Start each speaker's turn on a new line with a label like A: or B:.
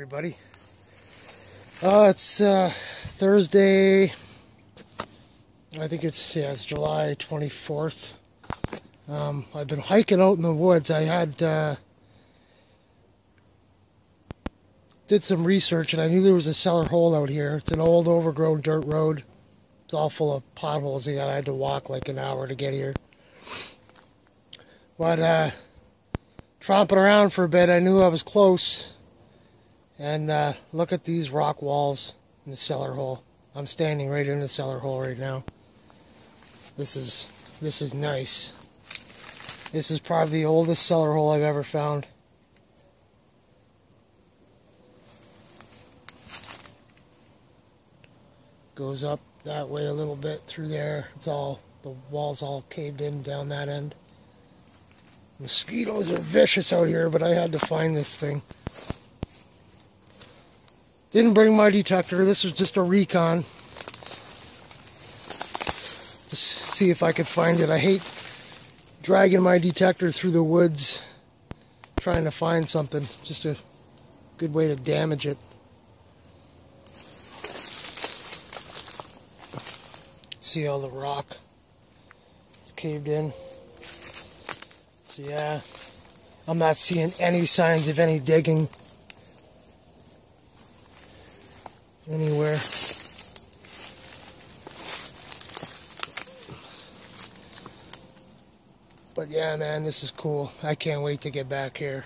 A: everybody. Uh, it's uh, Thursday. I think it's yeah, it's July 24th. Um, I've been hiking out in the woods. I had uh, did some research and I knew there was a cellar hole out here. It's an old, overgrown dirt road. It's all full of potholes. I had to walk like an hour to get here. But uh, tromping around for a bit, I knew I was close. And uh, look at these rock walls in the cellar hole. I'm standing right in the cellar hole right now. This is this is nice. This is probably the oldest cellar hole I've ever found. Goes up that way a little bit through there. It's all the walls all caved in down that end. Mosquitoes are vicious out here, but I had to find this thing. Didn't bring my detector. This was just a recon. To see if I could find it. I hate dragging my detector through the woods trying to find something. Just a good way to damage it. See all the rock. It's caved in. So yeah, I'm not seeing any signs of any digging anywhere. But yeah, man, this is cool. I can't wait to get back here.